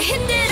hit it.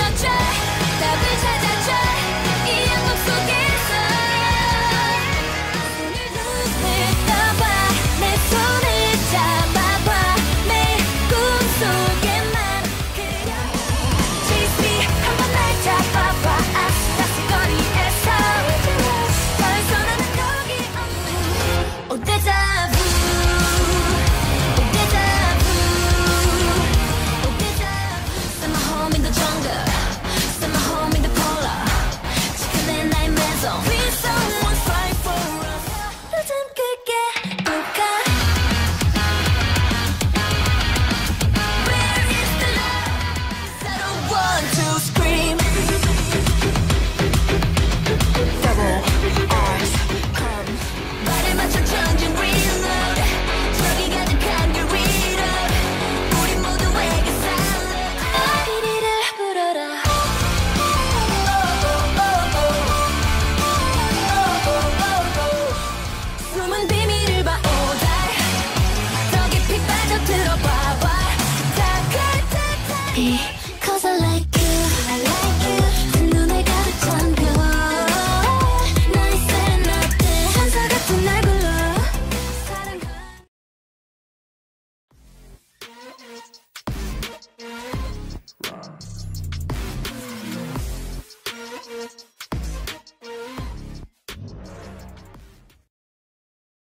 Happy.